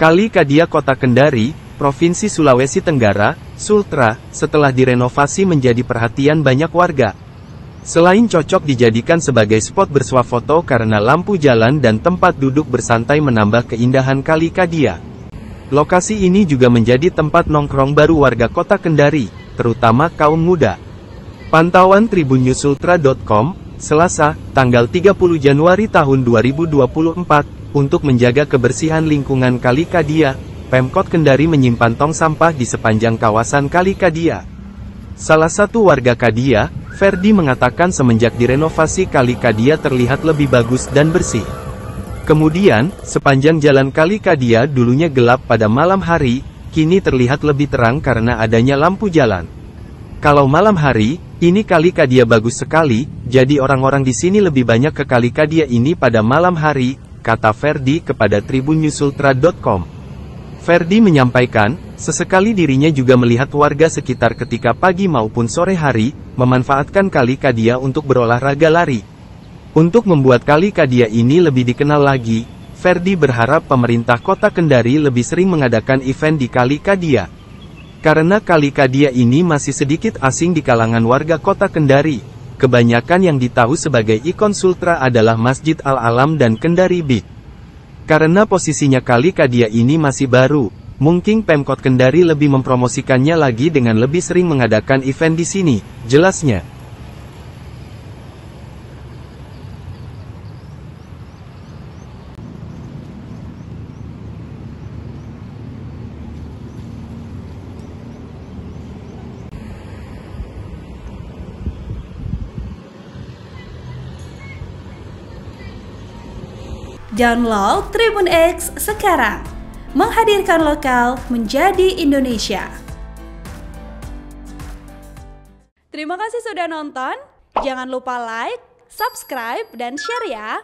Kali Kadia Kota Kendari, Provinsi Sulawesi Tenggara, Sultra, setelah direnovasi menjadi perhatian banyak warga. Selain cocok dijadikan sebagai spot bersuah foto karena lampu jalan dan tempat duduk bersantai menambah keindahan Kali Kadia. Lokasi ini juga menjadi tempat nongkrong baru warga kota Kendari, terutama kaum muda. Pantauan tribunnyusultra.com, Selasa, tanggal 30 Januari tahun 2024, untuk menjaga kebersihan lingkungan Kali Kadia, Pemkot Kendari menyimpan tong sampah di sepanjang kawasan Kali Kadia. Salah satu warga Kadia, Ferdi mengatakan semenjak direnovasi Kali Kadia terlihat lebih bagus dan bersih. Kemudian, sepanjang jalan Kali Kadia dulunya gelap pada malam hari, kini terlihat lebih terang karena adanya lampu jalan. Kalau malam hari, ini Kali Kadia bagus sekali, jadi orang-orang di sini lebih banyak ke Kali Kadia ini pada malam hari, kata Ferdi kepada tribunnyusultra.com. Ferdi menyampaikan, sesekali dirinya juga melihat warga sekitar ketika pagi maupun sore hari, memanfaatkan Kali Kadia untuk berolahraga lari. Untuk membuat Kali Kadia ini lebih dikenal lagi, Ferdi berharap pemerintah kota Kendari lebih sering mengadakan event di Kali Kadia. Karena Kali Kadia ini masih sedikit asing di kalangan warga kota Kendari, Kebanyakan yang ditahu sebagai ikon Sultra adalah Masjid Al-Alam dan Kendari Big. Karena posisinya Kali Kadia ini masih baru, mungkin Pemkot Kendari lebih mempromosikannya lagi dengan lebih sering mengadakan event di sini, jelasnya. Download Tribun X sekarang. Menghadirkan lokal menjadi Indonesia. Terima kasih sudah nonton. Jangan lupa like, subscribe, dan share ya.